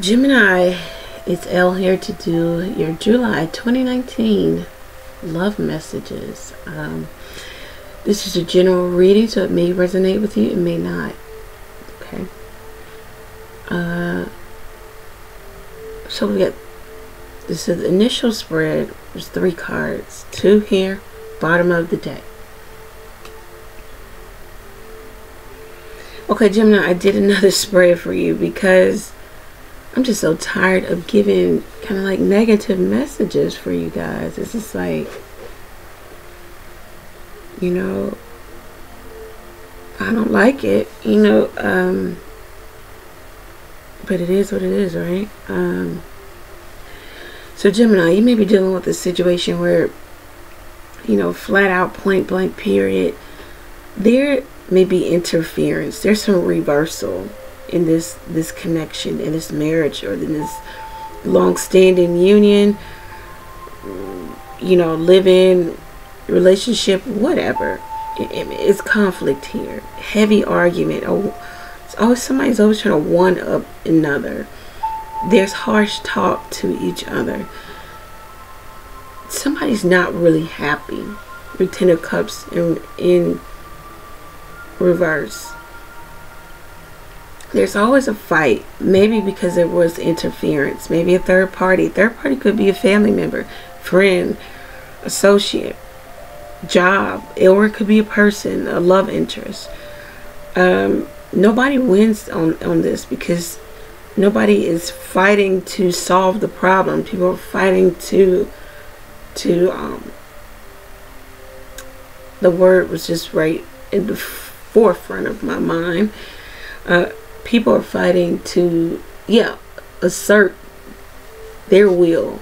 Gemini, it's Elle here to do your July 2019 love messages. Um, this is a general reading, so it may resonate with you, it may not. Okay. Uh, so we got this is the initial spread. There's three cards, two here, bottom of the deck. Okay, Gemini, I did another spread for you because I'm just so tired of giving kind of like negative messages for you guys. It's just like, you know, I don't like it, you know, um, but it is what it is, right? Um, so Gemini, you may be dealing with a situation where, you know, flat out point blank period, there may be interference. There's some reversal in this this connection in this marriage or in this long-standing union you know living relationship whatever. It's conflict here. Heavy argument. Oh it's always somebody's always trying to one up another. There's harsh talk to each other. Somebody's not really happy. With ten of cups in in reverse there's always a fight. Maybe because there was interference. Maybe a third party. Third party could be a family member friend associate job or it could be a person a love interest. Um, nobody wins on on this because nobody is fighting to solve the problem. People are fighting to to um, the word was just right in the forefront of my mind. Uh, people are fighting to, yeah, assert their will,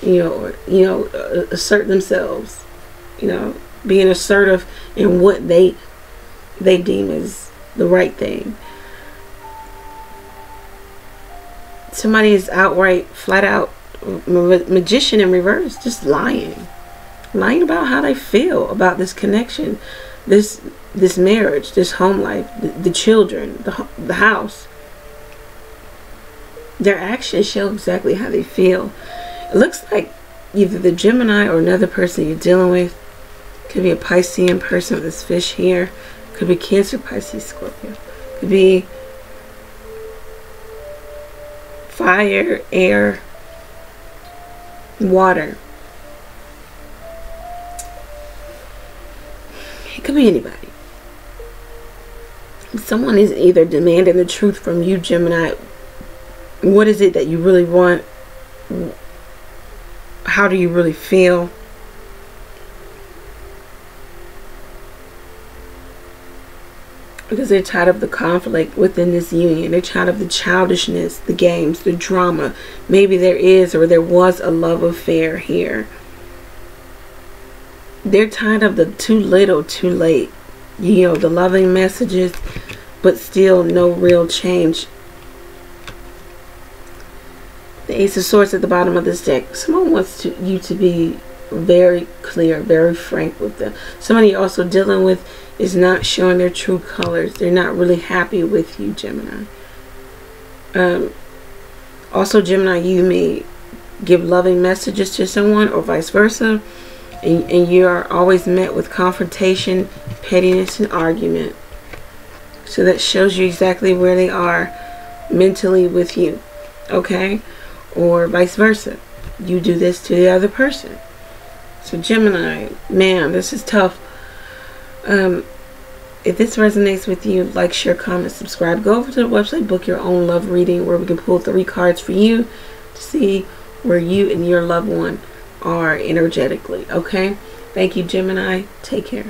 you know, or, you know, uh, assert themselves, you know, being assertive in what they they deem as the right thing. Somebody is outright, flat out magician in reverse, just lying, lying about how they feel about this connection, this this marriage, this home life, the, the children, the, the house. Their actions show exactly how they feel. It looks like either the Gemini or another person you're dealing with could be a Piscean person with this fish here. Could be Cancer, Pisces, Scorpio. Could be fire, air, water. It could be anybody someone is either demanding the truth from you, Gemini. What is it that you really want? How do you really feel? Because they're tired of the conflict within this union. They're tired of the childishness, the games, the drama. Maybe there is or there was a love affair here. They're tired of the too little, too late you know, the loving messages, but still no real change. The Ace of Swords at the bottom of this deck. Someone wants to, you to be very clear, very frank with them. Somebody also dealing with is not showing their true colors. They're not really happy with you, Gemini. Um, also, Gemini, you may give loving messages to someone or vice versa and, and you are always met with confrontation, pettiness, and argument. So that shows you exactly where they are mentally with you. Okay? Or vice versa. You do this to the other person. So Gemini, man, this is tough. Um, if this resonates with you, like, share, comment, subscribe. Go over to the website, book your own love reading where we can pull three cards for you to see where you and your loved one are energetically. Okay? Thank you, Gemini. Take care.